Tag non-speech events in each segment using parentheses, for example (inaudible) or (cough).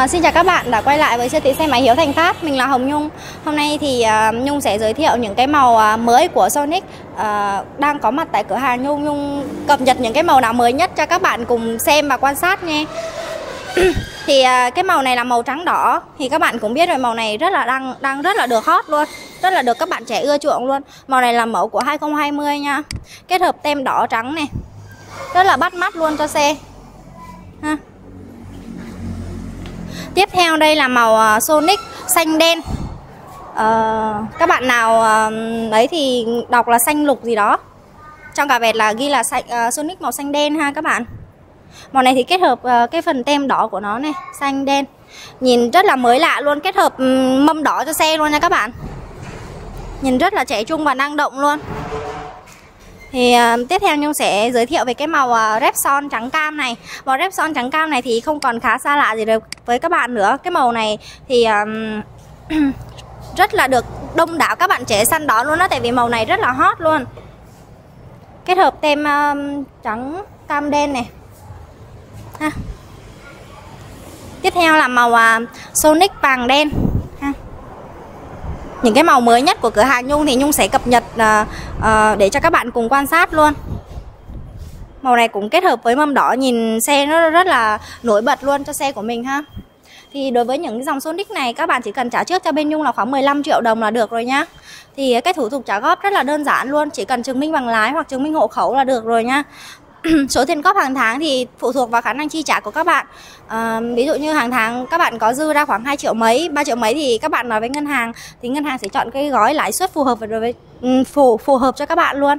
À, xin chào các bạn đã quay lại với siêu thị xe máy Hiếu Thành Phát. Mình là Hồng Nhung. Hôm nay thì uh, Nhung sẽ giới thiệu những cái màu uh, mới của Sonic uh, Đang có mặt tại cửa hàng Nhung. Nhung cập nhật những cái màu nào mới nhất cho các bạn cùng xem và quan sát nha (clears throat) Thì uh, cái màu này là màu trắng đỏ. Thì các bạn cũng biết rồi màu này rất là đang đang rất là được hot luôn. Rất là được các bạn trẻ ưa chuộng luôn. Màu này là mẫu của 2020 nha. Kết hợp tem đỏ trắng này. Rất là bắt mắt luôn cho xe. Tiếp theo đây là màu ờ, Sonic xanh đen. Uh, Các bạn nào uh, ấy thì đọc là xanh lục gì đó. Trong cả vẹt là ghi là xanh, uh, Sonic màu xanh đen ha các bạn. Màu này thì kết hợp uh, cái phần tem đỏ của nó này Xanh đen. Nhìn rất là mới lạ luôn Kết hợp um, mâm đỏ cho xe luôn nha các bạn. Nhìn rất là trẻ trung và năng động luôn thì uh, tiếp theo Nhung sẽ giới thiệu về cái màu à, uh, Repson trắng cam này. Màu Repson trắng cam này thì không còn khá xa lạ gì được với các bạn nữa. Cái màu này thì uh, (clears throat) rất là được đông đảo các bạn trẻ săn đón luôn đó Tại vì màu này rất là hot luôn. Kết hợp tem uh, trắng cam đen này. Ha. Tiếp theo là màu uh, Sonic vàng đen những cái màu mới nhất của cửa hàng Nhung thì Nhung sẽ cập nhật uh, uh, để cho các bạn cùng quan sát luôn. Màu này cũng kết hợp với mâm đỏ nhìn xe nó rất là nổi bật luôn cho xe của mình ha. Thì đối với những dòng Sonic này các bạn chỉ cần trả trước cho bên Nhung là khoảng 15 triệu đồng là được rồi nhá Thì cái thủ tục trả góp rất là đơn giản luôn Chỉ cần chứng minh bằng lái hoặc chứng minh hộ khẩu là được rồi nhá (clears throat) số tiền góp hàng tháng thì phụ thuộc vào khả năng chi trả của các bạn à, ví dụ như hàng tháng các bạn có dư ra khoảng 2 triệu mấy 3 triệu mấy thì các bạn nói với ngân hàng thì ngân hàng sẽ chọn cái gói lãi suất phù hợp với ừ, phù phù hợp cho các bạn luôn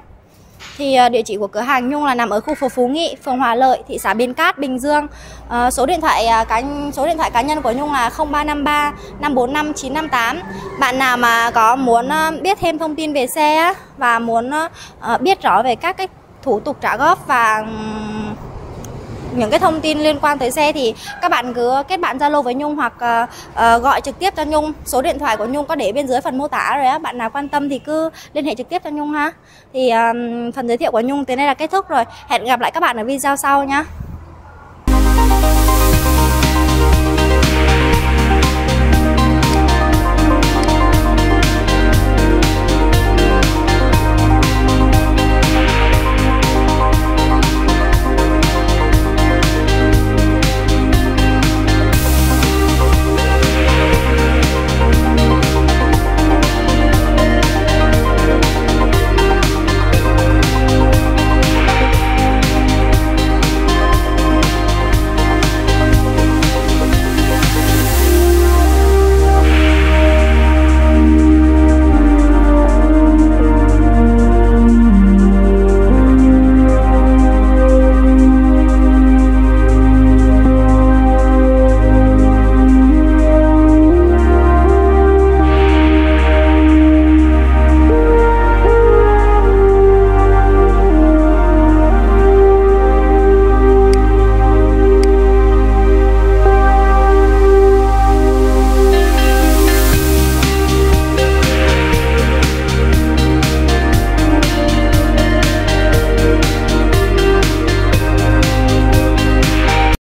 thì ờ, địa chỉ của cửa hàng Nhung là nằm ở khu phố Phú Nghị, phường Hòa Lợi, thị xã Biên Cát, Bình Dương. À, số điện thoại à, cá số điện thoại cá nhân của Nhung là 0353 545 958. Bạn nào mà có muốn biết thêm thông tin về xe và muốn biết rõ về các cái thủ tục trả góp và những cái thông tin liên quan tới xe thì các bạn cứ kết bạn Zalo với Nhung hoặc uh, uh, gọi trực tiếp cho Nhung. Số điện thoại của Nhung có để bên dưới phần mô tả rồi á. Bạn nào quan tâm thì cứ liên hệ trực tiếp cho Nhung ha. Thì uh, phần giới thiệu của Nhung tới đây là kết thúc rồi. Hẹn gặp lại các bạn ở video sau nhá.